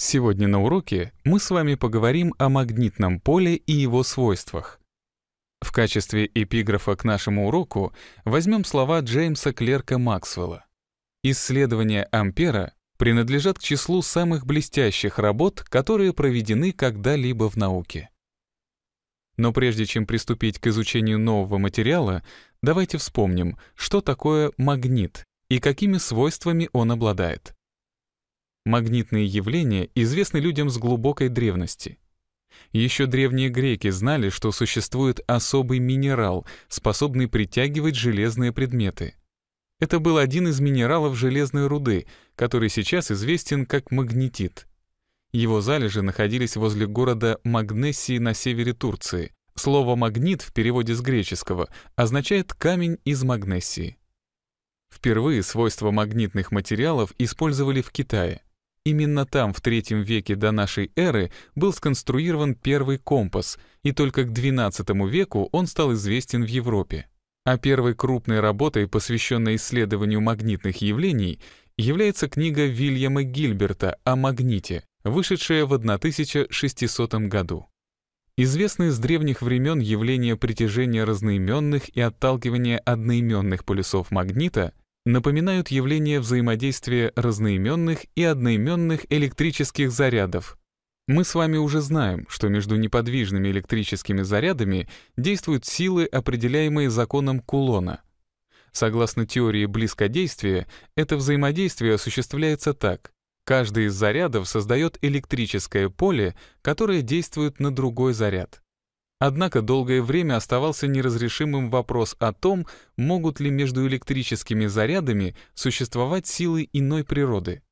Сегодня на уроке мы с вами поговорим о магнитном поле и его свойствах. В качестве эпиграфа к нашему уроку возьмем слова Джеймса Клерка Максвелла. Исследования Ампера принадлежат к числу самых блестящих работ, которые проведены когда-либо в науке. Но прежде чем приступить к изучению нового материала, давайте вспомним, что такое магнит и какими свойствами он обладает. Магнитные явления известны людям с глубокой древности. Еще древние греки знали, что существует особый минерал, способный притягивать железные предметы. Это был один из минералов железной руды, который сейчас известен как магнетит. Его залежи находились возле города Магнесии на севере Турции. Слово «магнит» в переводе с греческого означает «камень из Магнесии». Впервые свойства магнитных материалов использовали в Китае — Именно там в III веке до нашей эры был сконструирован первый компас, и только к XII веку он стал известен в Европе. А первой крупной работой, посвященной исследованию магнитных явлений, является книга Вильяма Гильберта о магните, вышедшая в 1600 году. Известны с древних времен явления притяжения разноименных и отталкивания одноименных полюсов магнита напоминают явление взаимодействия разноименных и одноименных электрических зарядов. Мы с вами уже знаем, что между неподвижными электрическими зарядами действуют силы, определяемые законом Кулона. Согласно теории близкодействия, это взаимодействие осуществляется так. Каждый из зарядов создает электрическое поле, которое действует на другой заряд. Однако долгое время оставался неразрешимым вопрос о том, могут ли между электрическими зарядами существовать силы иной природы.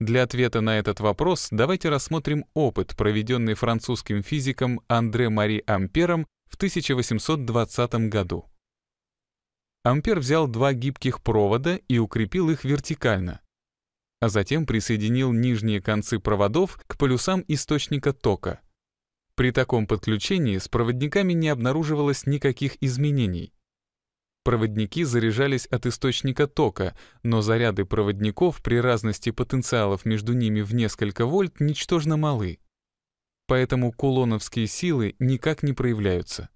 Для ответа на этот вопрос давайте рассмотрим опыт, проведенный французским физиком Андре Мари Ампером в 1820 году. Ампер взял два гибких провода и укрепил их вертикально, а затем присоединил нижние концы проводов к полюсам источника тока — при таком подключении с проводниками не обнаруживалось никаких изменений. Проводники заряжались от источника тока, но заряды проводников при разности потенциалов между ними в несколько вольт ничтожно малы. Поэтому кулоновские силы никак не проявляются.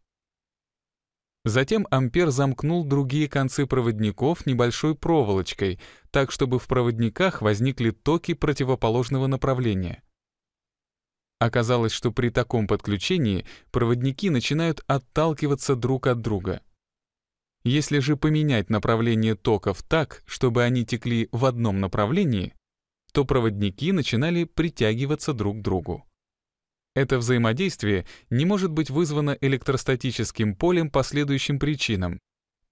Затем Ампер замкнул другие концы проводников небольшой проволочкой, так чтобы в проводниках возникли токи противоположного направления. Оказалось, что при таком подключении проводники начинают отталкиваться друг от друга. Если же поменять направление токов так, чтобы они текли в одном направлении, то проводники начинали притягиваться друг к другу. Это взаимодействие не может быть вызвано электростатическим полем по следующим причинам.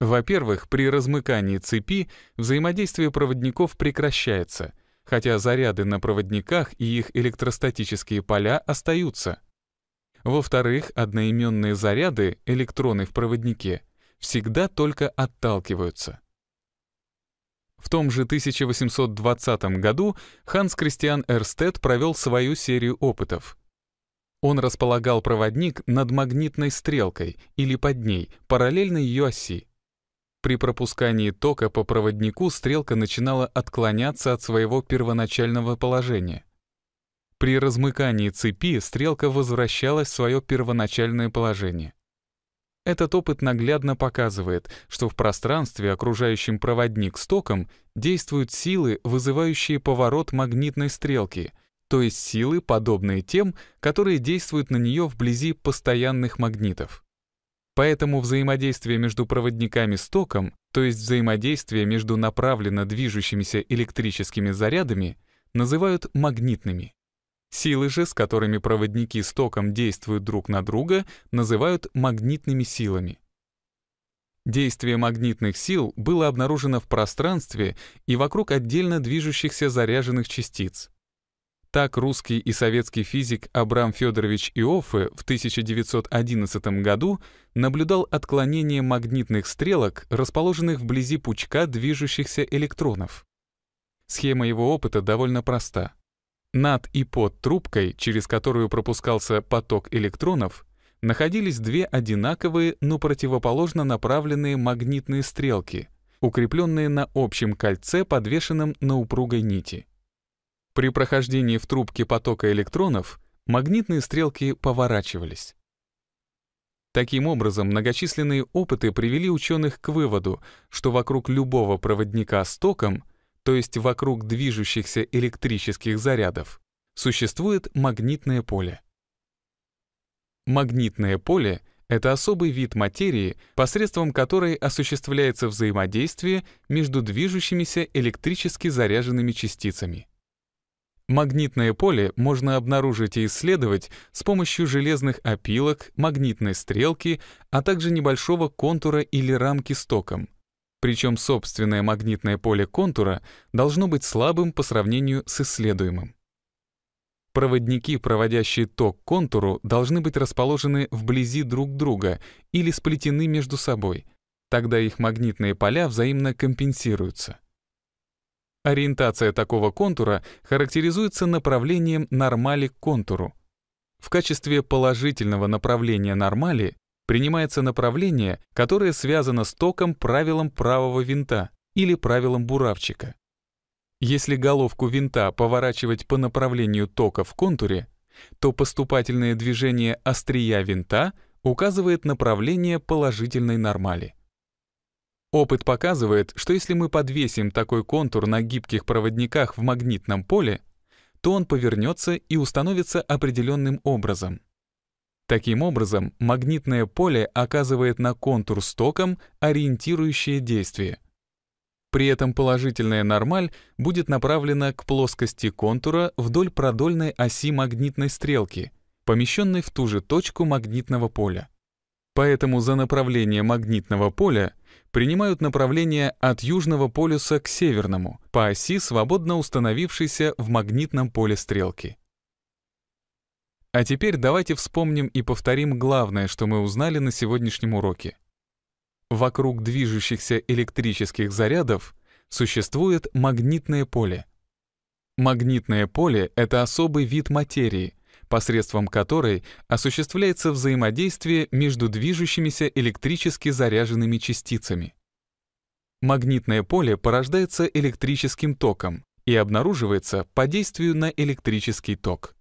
Во-первых, при размыкании цепи взаимодействие проводников прекращается — хотя заряды на проводниках и их электростатические поля остаются. Во-вторых, одноименные заряды, электроны в проводнике, всегда только отталкиваются. В том же 1820 году Ханс Кристиан Эрстед провел свою серию опытов. Он располагал проводник над магнитной стрелкой или под ней, параллельно ее оси. При пропускании тока по проводнику стрелка начинала отклоняться от своего первоначального положения. При размыкании цепи стрелка возвращалась в свое первоначальное положение. Этот опыт наглядно показывает, что в пространстве, окружающем проводник с током, действуют силы, вызывающие поворот магнитной стрелки, то есть силы, подобные тем, которые действуют на нее вблизи постоянных магнитов. Поэтому взаимодействие между проводниками с током, то есть взаимодействие между направленно движущимися электрическими зарядами, называют магнитными. Силы же, с которыми проводники с током действуют друг на друга, называют магнитными силами. Действие магнитных сил было обнаружено в пространстве и вокруг отдельно движущихся заряженных частиц. Так русский и советский физик Абрам Федорович Иоффе в 1911 году наблюдал отклонение магнитных стрелок, расположенных вблизи пучка движущихся электронов. Схема его опыта довольно проста. Над и под трубкой, через которую пропускался поток электронов, находились две одинаковые, но противоположно направленные магнитные стрелки, укрепленные на общем кольце, подвешенном на упругой нити. При прохождении в трубке потока электронов магнитные стрелки поворачивались. Таким образом, многочисленные опыты привели ученых к выводу, что вокруг любого проводника с током, то есть вокруг движущихся электрических зарядов, существует магнитное поле. Магнитное поле — это особый вид материи, посредством которой осуществляется взаимодействие между движущимися электрически заряженными частицами. Магнитное поле можно обнаружить и исследовать с помощью железных опилок, магнитной стрелки, а также небольшого контура или рамки с током. Причем собственное магнитное поле контура должно быть слабым по сравнению с исследуемым. Проводники, проводящие ток контуру, должны быть расположены вблизи друг друга или сплетены между собой. Тогда их магнитные поля взаимно компенсируются. Ориентация такого контура характеризуется направлением нормали к контуру. В качестве положительного направления нормали принимается направление, которое связано с током правилом правого винта или правилом буравчика. Если головку винта поворачивать по направлению тока в контуре, то поступательное движение острия винта указывает направление положительной нормали. Опыт показывает, что если мы подвесим такой контур на гибких проводниках в магнитном поле, то он повернется и установится определенным образом. Таким образом, магнитное поле оказывает на контур с током ориентирующее действие. При этом положительная нормаль будет направлена к плоскости контура вдоль продольной оси магнитной стрелки, помещенной в ту же точку магнитного поля. Поэтому за направление магнитного поля принимают направление от южного полюса к северному по оси, свободно установившейся в магнитном поле стрелки. А теперь давайте вспомним и повторим главное, что мы узнали на сегодняшнем уроке. Вокруг движущихся электрических зарядов существует магнитное поле. Магнитное поле — это особый вид материи, посредством которой осуществляется взаимодействие между движущимися электрически заряженными частицами. Магнитное поле порождается электрическим током и обнаруживается по действию на электрический ток.